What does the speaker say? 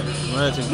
Imagine